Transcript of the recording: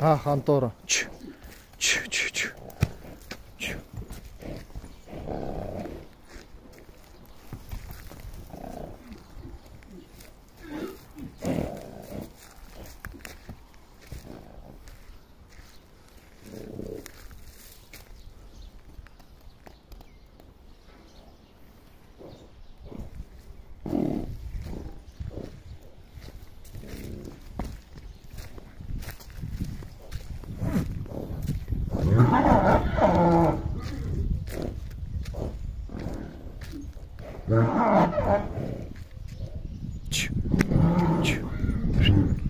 А хантуура. Ч ч ч ч. Да? Чу. Чу.